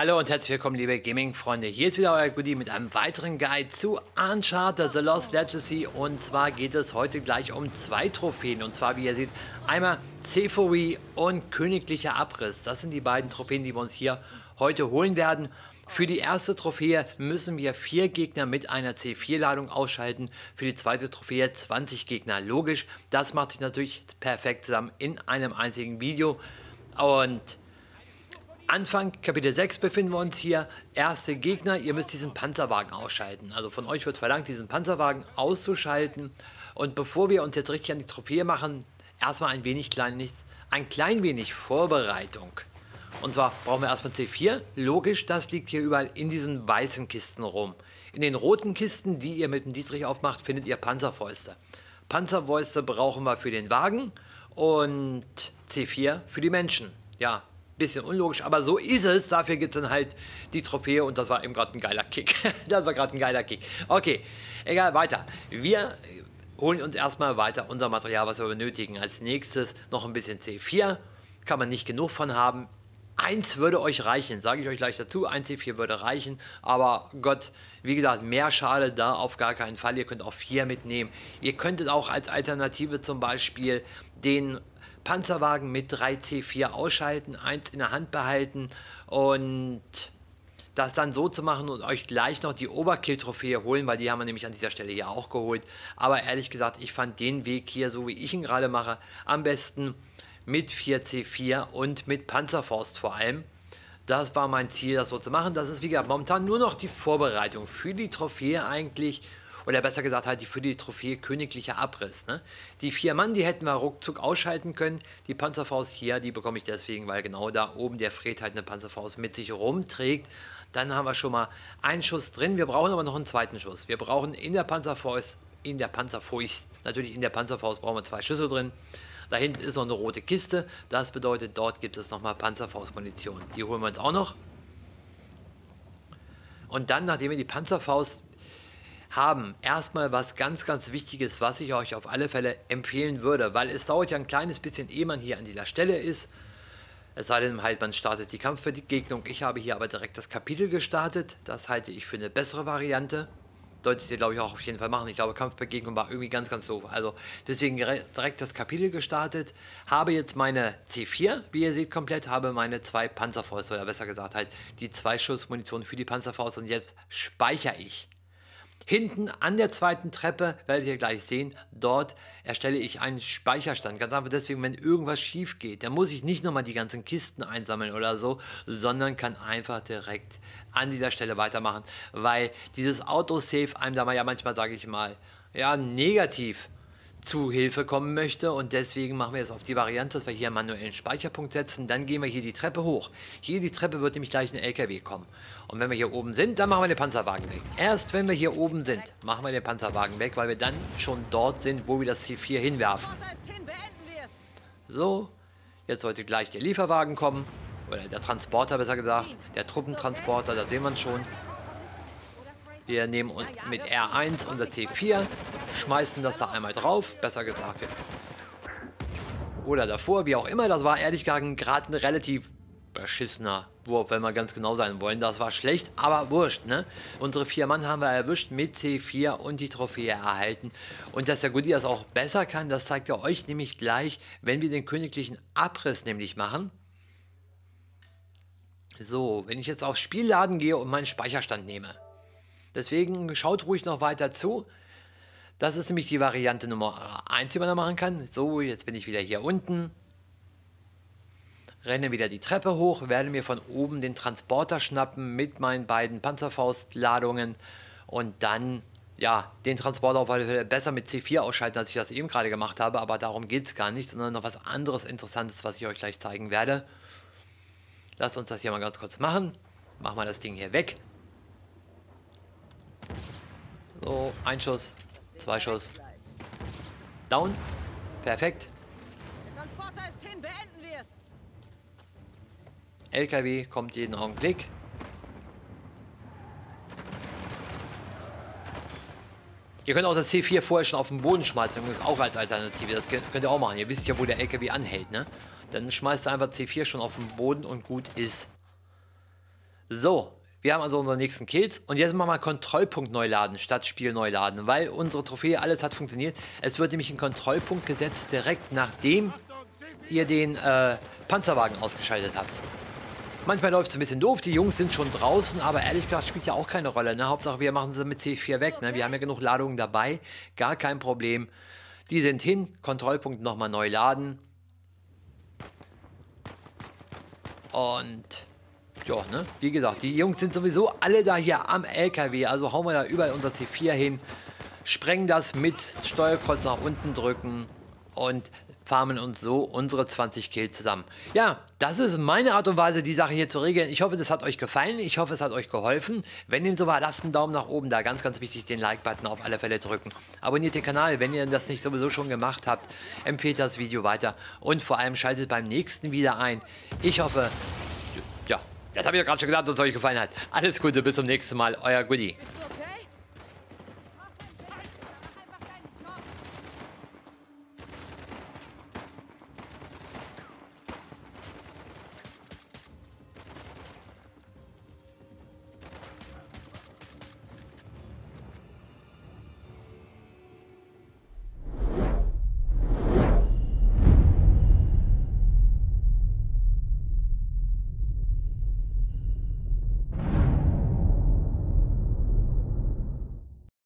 Hallo und herzlich willkommen, liebe Gaming-Freunde. Hier ist wieder euer Goodie mit einem weiteren Guide zu Uncharted The Lost Legacy. Und zwar geht es heute gleich um zwei Trophäen. Und zwar, wie ihr seht, einmal Cephory und Königlicher Abriss. Das sind die beiden Trophäen, die wir uns hier heute holen werden. Für die erste Trophäe müssen wir vier Gegner mit einer C4-Ladung ausschalten. Für die zweite Trophäe 20 Gegner. Logisch, das macht sich natürlich perfekt zusammen in einem einzigen Video. Und Anfang Kapitel 6 befinden wir uns hier. Erste Gegner, ihr müsst diesen Panzerwagen ausschalten. Also von euch wird verlangt, diesen Panzerwagen auszuschalten. Und bevor wir uns jetzt richtig an die Trophäe machen, erstmal ein wenig kleines, ein klein wenig Vorbereitung. Und zwar brauchen wir erstmal C4. Logisch, das liegt hier überall in diesen weißen Kisten rum. In den roten Kisten, die ihr mit dem Dietrich aufmacht, findet ihr Panzerfäuste. Panzerfäuste brauchen wir für den Wagen und C4 für die Menschen. Ja, bisschen unlogisch, aber so ist es. Dafür gibt es dann halt die Trophäe und das war eben gerade ein geiler Kick. das war gerade ein geiler Kick. Okay, egal, weiter. Wir holen uns erstmal weiter unser Material, was wir benötigen. Als nächstes noch ein bisschen C4. Kann man nicht genug von haben. Eins würde euch reichen, sage ich euch gleich dazu. Ein C4 würde reichen, aber Gott, wie gesagt, mehr Schale da auf gar keinen Fall. Ihr könnt auch vier mitnehmen. Ihr könntet auch als Alternative zum Beispiel den Panzerwagen mit 3C4 ausschalten, eins in der Hand behalten und das dann so zu machen und euch gleich noch die Oberkill-Trophäe holen, weil die haben wir nämlich an dieser Stelle ja auch geholt. Aber ehrlich gesagt, ich fand den Weg hier, so wie ich ihn gerade mache, am besten mit 4C4 und mit Panzerfaust vor allem. Das war mein Ziel, das so zu machen. Das ist wie gesagt momentan nur noch die Vorbereitung für die Trophäe eigentlich oder besser gesagt halt die für die Trophäe königlicher Abriss. Ne? Die vier Mann, die hätten wir ruckzuck ausschalten können. Die Panzerfaust hier, die bekomme ich deswegen, weil genau da oben der Fred halt eine Panzerfaust mit sich rumträgt. Dann haben wir schon mal einen Schuss drin. Wir brauchen aber noch einen zweiten Schuss. Wir brauchen in der Panzerfaust, in der Panzerfaust, natürlich in der Panzerfaust brauchen wir zwei Schüsse drin. Da hinten ist noch eine rote Kiste. Das bedeutet, dort gibt es nochmal Panzerfaustmunition. Die holen wir uns auch noch. Und dann, nachdem wir die Panzerfaust haben erstmal was ganz, ganz Wichtiges, was ich euch auf alle Fälle empfehlen würde, weil es dauert ja ein kleines bisschen, ehe man hier an dieser Stelle ist. Es sei denn halt, man startet die Kampfbegegnung. Ich habe hier aber direkt das Kapitel gestartet. Das halte ich für eine bessere Variante. Solltet ihr, glaube ich, auch auf jeden Fall machen. Ich glaube, Kampfbegegnung war irgendwie ganz, ganz doof. Also deswegen direkt das Kapitel gestartet. Habe jetzt meine C4, wie ihr seht, komplett. Habe meine zwei Panzerfäuste, oder besser gesagt halt die zwei Schuss Munition für die Panzerfaust. Und jetzt speichere ich Hinten an der zweiten Treppe, werdet ihr gleich sehen, dort erstelle ich einen Speicherstand. Ganz einfach deswegen, wenn irgendwas schief geht, dann muss ich nicht nochmal die ganzen Kisten einsammeln oder so, sondern kann einfach direkt an dieser Stelle weitermachen, weil dieses Autosave einem da mal ja manchmal, sage ich mal, ja, negativ zu Hilfe kommen möchte und deswegen machen wir es auf die Variante, dass wir hier einen manuellen Speicherpunkt setzen. Dann gehen wir hier die Treppe hoch. Hier die Treppe wird nämlich gleich ein LKW kommen. Und wenn wir hier oben sind, dann machen wir den Panzerwagen weg. Erst wenn wir hier oben sind, machen wir den Panzerwagen weg, weil wir dann schon dort sind, wo wir das C4 hinwerfen. So, jetzt sollte gleich der Lieferwagen kommen. Oder der Transporter besser gesagt. Der Truppentransporter, da sehen wir es schon. Wir nehmen mit R1 unser C4, schmeißen das da einmal drauf, besser gesagt. Oder davor, wie auch immer, das war ehrlich gesagt gerade ein relativ beschissener Wurf, wenn wir ganz genau sein wollen. Das war schlecht, aber wurscht, ne? Unsere vier Mann haben wir erwischt mit C4 und die Trophäe erhalten. Und dass der Goodie das auch besser kann, das zeigt er euch nämlich gleich, wenn wir den königlichen Abriss nämlich machen. So, wenn ich jetzt aufs Spielladen gehe und meinen Speicherstand nehme, Deswegen schaut ruhig noch weiter zu. Das ist nämlich die Variante Nummer 1, die man da machen kann. So, jetzt bin ich wieder hier unten. Renne wieder die Treppe hoch, werde mir von oben den Transporter schnappen mit meinen beiden Panzerfaustladungen und dann ja, den Transporter auf alle Fälle besser mit C4 ausschalten, als ich das eben gerade gemacht habe, aber darum geht es gar nicht, sondern noch was anderes Interessantes, was ich euch gleich zeigen werde. Lasst uns das hier mal ganz kurz machen. Machen wir das Ding hier weg. So, ein Schuss, zwei Schuss. Down. Perfekt. LKW kommt jeden Augenblick. Ihr könnt auch das C4 vorher schon auf den Boden schmeißen, das ist auch als Alternative. Das könnt ihr auch machen. Ihr wisst ja, wo der LKW anhält, ne? Dann schmeißt ihr einfach C4 schon auf den Boden und gut ist. So, wir haben also unsere nächsten Kills und jetzt machen wir Kontrollpunkt neu laden statt Spiel neu laden, weil unsere Trophäe, alles hat funktioniert. Es wird nämlich ein Kontrollpunkt gesetzt direkt nachdem ihr den äh, Panzerwagen ausgeschaltet habt. Manchmal läuft es ein bisschen doof, die Jungs sind schon draußen, aber ehrlich gesagt spielt ja auch keine Rolle. Ne? Hauptsache wir machen sie mit C4 weg. Ne? Wir haben ja genug Ladungen dabei, gar kein Problem. Die sind hin, Kontrollpunkt nochmal neu laden. Und ja, ne? Wie gesagt, die Jungs sind sowieso alle da hier am LKW. Also hauen wir da überall unser C4 hin. Sprengen das mit Steuerkreuz nach unten drücken. Und farmen uns so unsere 20 Kills zusammen. Ja, das ist meine Art und Weise, die Sache hier zu regeln. Ich hoffe, das hat euch gefallen. Ich hoffe, es hat euch geholfen. Wenn dem so war, lasst einen Daumen nach oben da. Ganz, ganz wichtig, den Like-Button auf alle Fälle drücken. Abonniert den Kanal, wenn ihr das nicht sowieso schon gemacht habt. Empfehlt das Video weiter und vor allem schaltet beim nächsten wieder ein. Ich hoffe, das habe ich ja gerade schon gesagt, dass es euch gefallen hat. Alles Gute, bis zum nächsten Mal. Euer Goodie.